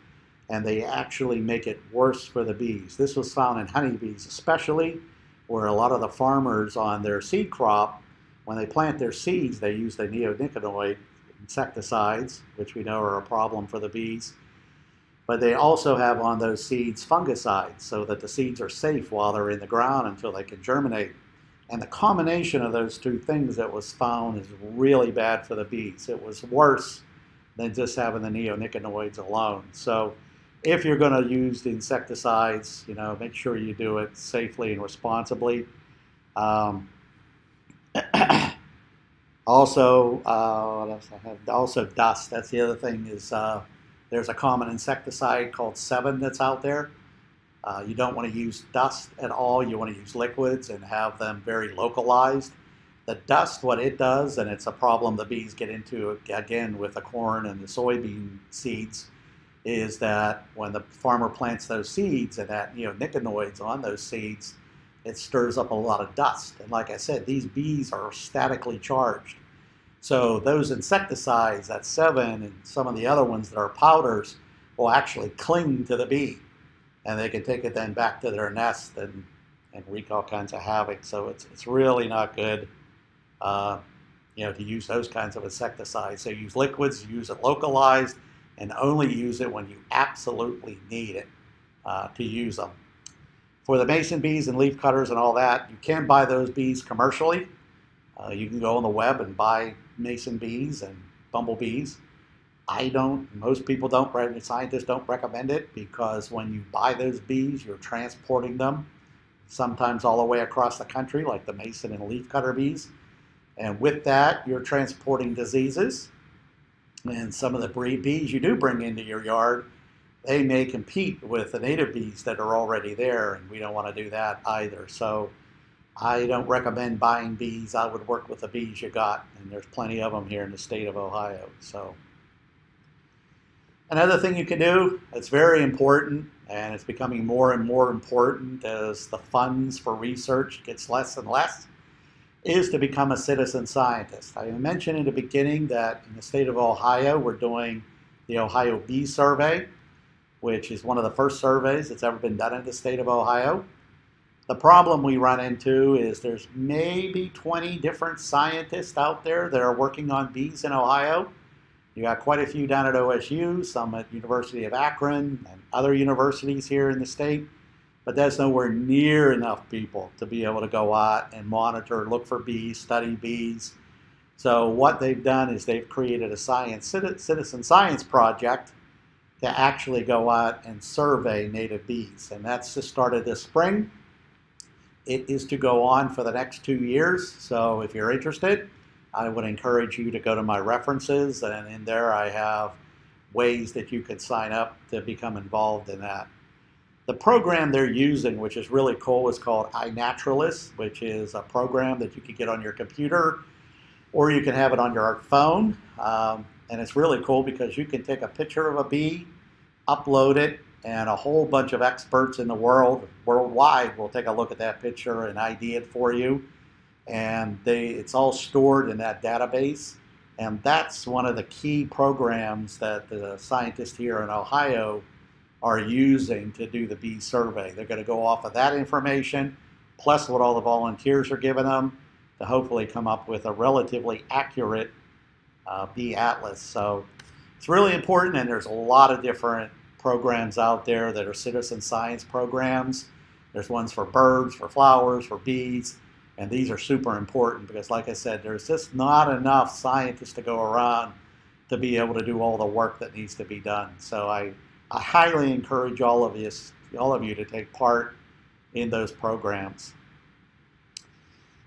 [SPEAKER 2] and they actually make it worse for the bees. This was found in honeybees especially, where a lot of the farmers on their seed crop, when they plant their seeds, they use the neonicotinoid insecticides, which we know are a problem for the bees. But they also have on those seeds fungicides so that the seeds are safe while they're in the ground until they can germinate. And the combination of those two things that was found is really bad for the bees. It was worse than just having the neonicotinoids alone. So if you're going to use the insecticides, you know, make sure you do it safely and responsibly. Um, <coughs> also, uh, also dust. That's the other thing is uh, there's a common insecticide called Sevin that's out there. Uh, you don't want to use dust at all. You want to use liquids and have them very localized. The dust, what it does, and it's a problem the bees get into again with the corn and the soybean seeds, is that when the farmer plants those seeds and that you know neonicotinoids on those seeds, it stirs up a lot of dust. And like I said, these bees are statically charged. So those insecticides, that Sevin and some of the other ones that are powders, will actually cling to the bee. and they can take it then back to their nest and, and wreak all kinds of havoc. So it's, it's really not good, uh, you know, to use those kinds of insecticides. So use liquids, use it localized, and only use it when you absolutely need it uh, to use them. For the mason bees and leaf cutters and all that, you can buy those bees commercially. Uh, you can go on the web and buy mason bees and bumblebees. I don't, most people don't, scientists don't recommend it because when you buy those bees, you're transporting them sometimes all the way across the country, like the mason and leaf cutter bees. And with that, you're transporting diseases. And some of the breed bees you do bring into your yard, they may compete with the native bees that are already there, and we don't want to do that either. So I don't recommend buying bees. I would work with the bees you got, and there's plenty of them here in the state of Ohio. So. Another thing you can do that's very important, and it's becoming more and more important as the funds for research gets less and less, is to become a citizen scientist. I mentioned in the beginning that in the state of Ohio, we're doing the Ohio Bee Survey, which is one of the first surveys that's ever been done in the state of Ohio. The problem we run into is there's maybe 20 different scientists out there that are working on bees in Ohio you got quite a few down at OSU, some at University of Akron, and other universities here in the state, but that's nowhere near enough people to be able to go out and monitor, look for bees, study bees. So what they've done is they've created a science citizen science project to actually go out and survey native bees, and that's just started this spring. It is to go on for the next two years, so if you're interested, I would encourage you to go to my references, and in there I have ways that you could sign up to become involved in that. The program they're using, which is really cool, is called iNaturalist, which is a program that you can get on your computer or you can have it on your phone. Um, and it's really cool because you can take a picture of a bee, upload it, and a whole bunch of experts in the world, worldwide, will take a look at that picture and ID it for you and they it's all stored in that database. And that's one of the key programs that the scientists here in Ohio are using to do the bee survey. They're going to go off of that information, plus what all the volunteers are giving them, to hopefully come up with a relatively accurate uh, bee atlas. So it's really important, and there's a lot of different programs out there that are citizen science programs. There's ones for birds, for flowers, for bees. And these are super important because, like I said, there's just not enough scientists to go around to be able to do all the work that needs to be done. So I, I highly encourage all of you, all of you to take part in those programs.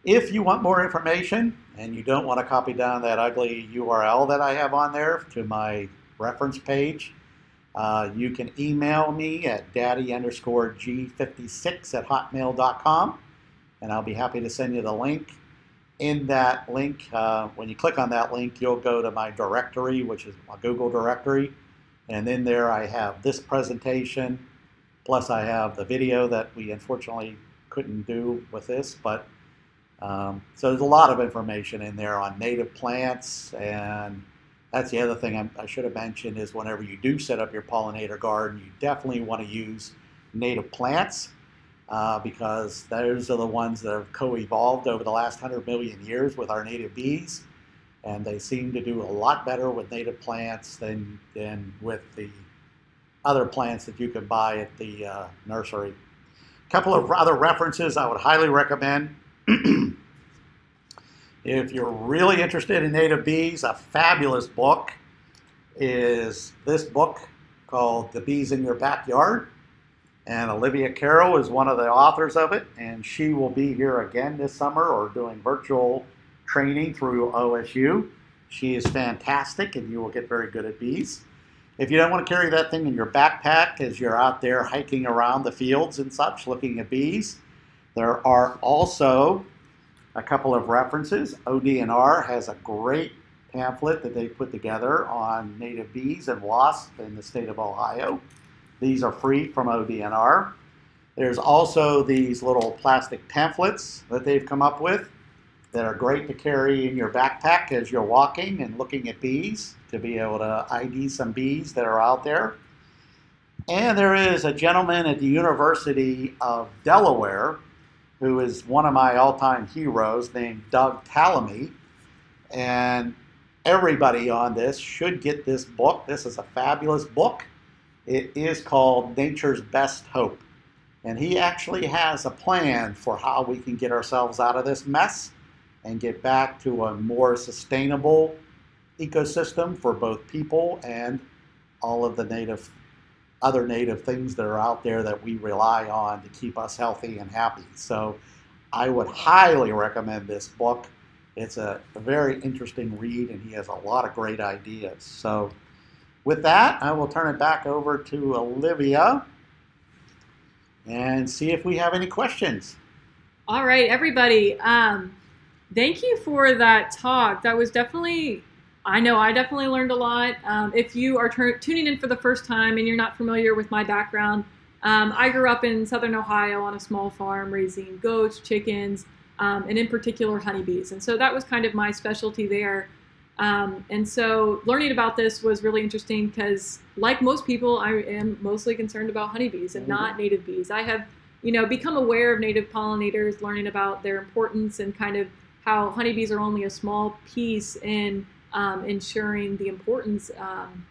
[SPEAKER 2] If you want more information and you don't want to copy down that ugly URL that I have on there to my reference page, uh, you can email me at daddy underscore g56 at hotmail.com and I'll be happy to send you the link. In that link, uh, when you click on that link, you'll go to my directory, which is my Google directory, and in there I have this presentation, plus I have the video that we unfortunately couldn't do with this, but um, so there's a lot of information in there on native plants, and that's the other thing I, I should have mentioned is whenever you do set up your pollinator garden, you definitely want to use native plants uh, because those are the ones that have co-evolved over the last 100 million years with our native bees. And they seem to do a lot better with native plants than, than with the other plants that you can buy at the uh, nursery. A couple of other references I would highly recommend. <clears throat> if you're really interested in native bees, a fabulous book is this book called The Bees in Your Backyard. And Olivia Carril is one of the authors of it, and she will be here again this summer or doing virtual training through OSU. She is fantastic, and you will get very good at bees. If you don't want to carry that thing in your backpack as you're out there hiking around the fields and such looking at bees, there are also a couple of references. ODNR has a great pamphlet that they put together on native bees and wasps in the state of Ohio. These are free from ODNR. There's also these little plastic pamphlets that they've come up with that are great to carry in your backpack as you're walking and looking at bees to be able to ID some bees that are out there. And there is a gentleman at the University of Delaware who is one of my all time heroes named Doug Tallamy. And everybody on this should get this book. This is a fabulous book. It is called Nature's Best Hope. And he actually has a plan for how we can get ourselves out of this mess and get back to a more sustainable ecosystem for both people and all of the native other native things that are out there that we rely on to keep us healthy and happy. So I would highly recommend this book. It's a, very interesting read and he has a lot of great ideas. So with that, I will turn it back over to Olivia and see if we have any questions.
[SPEAKER 1] All right, everybody. Um, thank you for that talk. That was definitely, I know I definitely learned a lot. Um, if you are t- tuning in for the first time and you're not familiar with my background, um, I grew up in southern Ohio on a small farm raising goats, chickens, um, and in particular honeybees. And so that was kind of my specialty there. Um, and so learning about this was really interesting because, like most people, I am mostly concerned about honeybees and mm-hmm. not native bees. I have, you know, become aware of native pollinators, learning about their importance and kind of how honeybees are only a small piece in um, ensuring the importance um,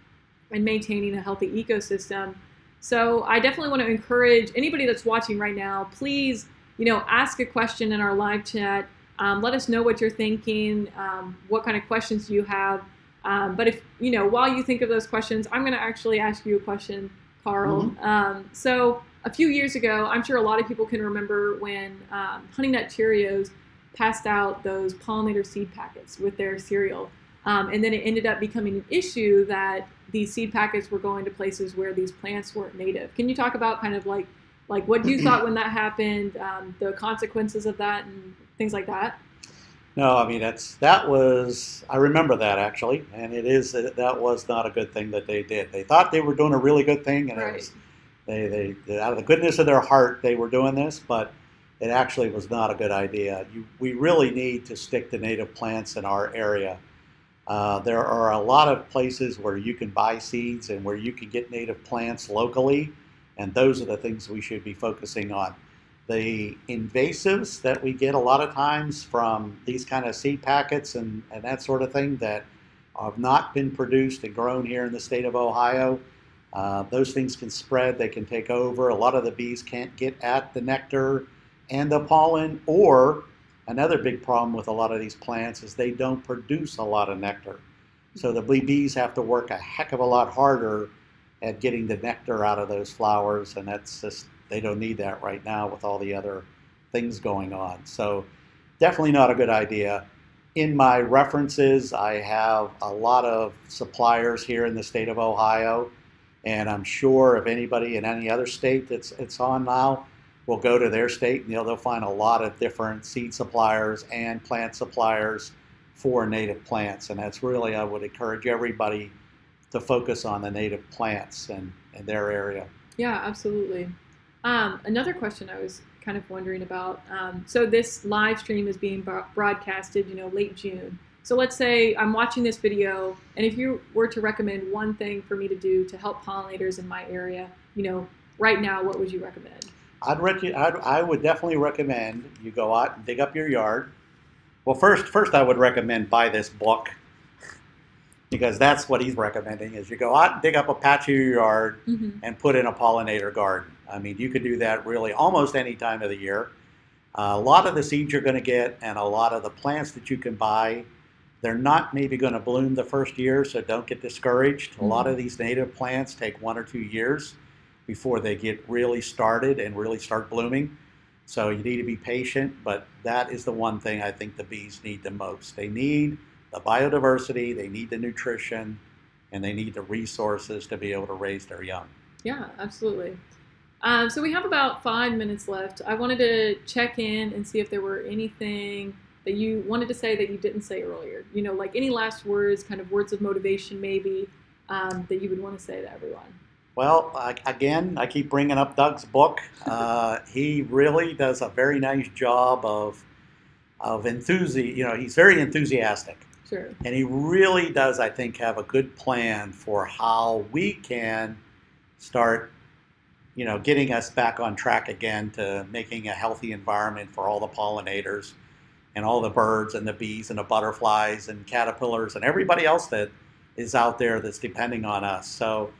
[SPEAKER 1] and maintaining a healthy ecosystem. So I definitely want to encourage anybody that's watching right now, please, you know, ask a question in our live chat um, let us know what you're thinking, um, what kind of questions you have. Um, but if, you know, while you think of those questions, I'm going to actually ask you a question, Carl. Mm-hmm. Um, so a few years ago, I'm sure a lot of people can remember when um, Honey Nut Cheerios passed out those pollinator seed packets with their cereal. Um, and then it ended up becoming an issue that these seed packets were going to places where these plants weren't native. Can you talk about kind of like like what you thought when that happened, um, the consequences of that, and things like that?
[SPEAKER 2] No, I mean that's that was I remember that actually, and it is that was not a good thing that they did. They thought they were doing a really good thing, and right. it was they, they out of the goodness of their heart they were doing this, but it actually was not a good idea. You, we really need to stick to native plants in our area. Uh, there are a lot of places where you can buy seeds and where you can get native plants locally, and those are the things we should be focusing on the invasives that we get a lot of times from these kind of seed packets and, and that sort of thing that have not been produced and grown here in the state of Ohio. Uh, those things can spread, they can take over. A lot of the bees can't get at the nectar and the pollen, or another big problem with a lot of these plants is they don't produce a lot of nectar. So the bees have to work a heck of a lot harder at getting the nectar out of those flowers, and that's just they don't need that right now with all the other things going on. So definitely not a good idea. In my references, I have a lot of suppliers here in the state of Ohio, and I'm sure if anybody in any other state that's it's on now will go to their state and they'll, they'll find a lot of different seed suppliers and plant suppliers for native plants. And that's really, I would encourage everybody to focus on the native plants and in, their area.
[SPEAKER 1] Yeah, absolutely. Um, another question I was kind of wondering about. Um, so this live stream is being broadcasted, you know, late June. So let's say I'm watching this video, and if you were to recommend one thing for me to do to help pollinators in my area, you know, right now, what would you recommend?
[SPEAKER 2] I'd, rec- I'd I would definitely recommend you go out and dig up your yard. Well, first, first I would recommend buy this book because that's what he's recommending is you go out and dig up a patch of your yard mm-hmm. and put in a pollinator garden. I mean, you could do that really almost any time of the year. Uh, a lot of the seeds you're going to get and a lot of the plants that you can buy, they're not maybe going to bloom the first year, so don't get discouraged. Mm-hmm. A lot of mm-hmm. these native plants take one or two years before they get really started and really start blooming. So you need to be patient, but that is the one thing I think the bees need the most. They need the biodiversity, they need the nutrition, and they need the resources to be able to raise their young.
[SPEAKER 1] Yeah, absolutely. Um, so we have about five minutes left. I wanted to check in and see if there were anything that you wanted to say that you didn't say earlier. You know, like any last words, kind of words of motivation, maybe um, that you would want to say to everyone.
[SPEAKER 2] Well, uh, again, I keep bringing up Doug's book. Uh, <laughs> he really does a very nice job of of enthusi. You know, he's very enthusiastic.
[SPEAKER 1] Sure.
[SPEAKER 2] And he really does, I think, have a good plan for how we can start you know, getting us back on track again to making a healthy environment for all the pollinators and all the birds and the bees and the butterflies and caterpillars and everybody else that is out there that's depending on us. So,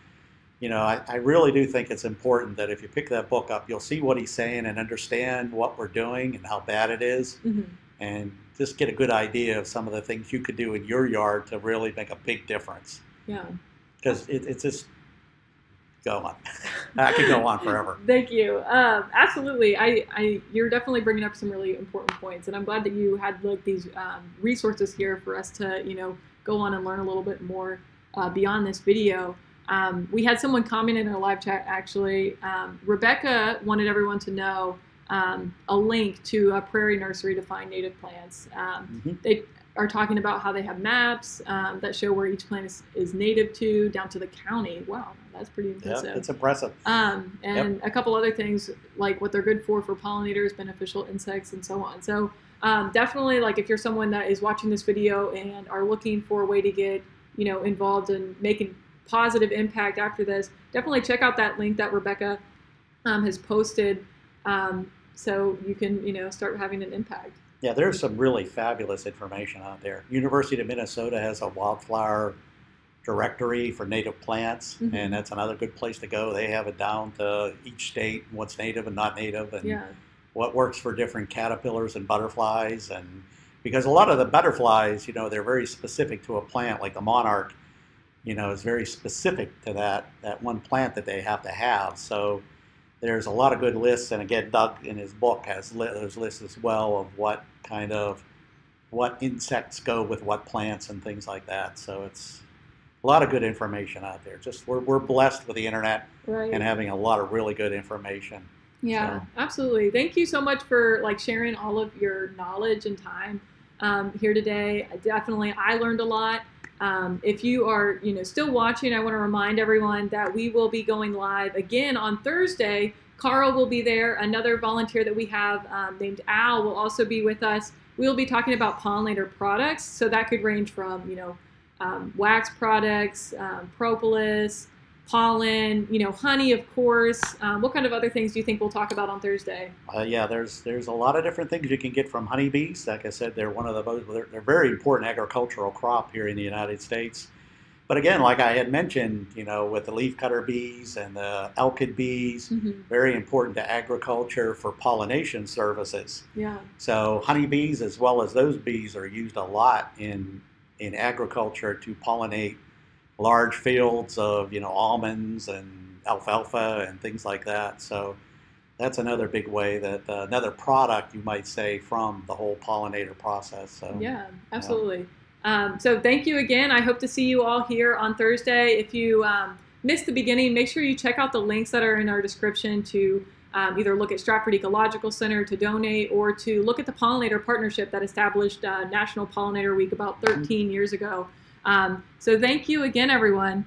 [SPEAKER 2] you know, I, I, really do think it's important that if you pick that book up, you'll see what he's saying and understand what we're doing and how bad it is, mm-hmm. and just get a good idea of some of the things you could do in your yard to really make a big difference.
[SPEAKER 1] Yeah.
[SPEAKER 2] Because it, it's just go on. I could go on forever. <laughs>
[SPEAKER 1] Thank you. Um, absolutely. I, I, you're definitely bringing up some really important points, and I'm glad that you had like these um, resources here for us to, you know, go on and learn a little bit more uh, beyond this video. Um, we had someone comment in our live chat actually. Um, Rebecca wanted everyone to know um, a link to a prairie nursery to find native plants. Um, mm-hmm. They are talking about how they have maps um, that show where each plant is, is, native to, down to the county. Wow, that's pretty impressive.
[SPEAKER 2] Yeah, it's impressive.
[SPEAKER 1] Um, and yep. a couple other things like what they're good for for pollinators, beneficial insects, and so on. So um, definitely, like if you're someone that is watching this video and are looking for a way to get you know involved in making positive impact after this, definitely check out that link that Rebecca um, has posted, um, so you can you know start having an impact.
[SPEAKER 2] Yeah, there's some really fabulous information out there. University of Minnesota has a wildflower directory for native plants, mm-hmm. and that's another good place to go. They have it down to each state, what's native and not native, and yeah. what works for different caterpillars and butterflies. And because a lot of the butterflies, you know, they're very specific to a plant, like the monarch, you know, is very specific to that that one plant that they have to have. So there's a lot of good lists, and again, Doug in his book has those lists as well of what kind of what insects go with what plants and things like that. So it's a lot of good information out there. Just we're, we're blessed with the internet right. and having a lot of really good information.
[SPEAKER 1] Yeah, so. absolutely. Thank you so much for like sharing all of your knowledge and time um, here today. Definitely, I learned a lot. Um, if you are, you know, still watching, I want to remind everyone that we will be going live again on Thursday. Carl will be there. Another volunteer that we have um, named Al will also be with us. We'll be talking about pollinator products. So that could range from, you know, um, wax products, um, propolis, pollen, you know, honey, of course. Um, what kind of other things do you think we'll talk about on Thursday?
[SPEAKER 2] Uh, yeah, there's there's a lot of different things you can get from honeybees. Like I said, they're one of the most they're, they're very important agricultural crop here in the United States. But again, like I had mentioned, you know, with the leafcutter bees and the alkali bees, mm-hmm. very important to agriculture for pollination services.
[SPEAKER 1] Yeah.
[SPEAKER 2] So honeybees, as well as those bees, are used a lot in in agriculture to pollinate large fields of you know almonds and alfalfa and things like that. So that's another big way that uh, another product you might say from the whole pollinator process. So
[SPEAKER 1] yeah, absolutely. Yeah. Um, so thank you again. I hope to see you all here on Thursday. If you um, missed the beginning, make sure you check out the links that are in our description to um, either look at Stratford Ecological Center to donate or to look at the Pollinator Partnership that established uh, National Pollinator Week about mm-hmm. 13 years ago. Um, so thank you again, everyone.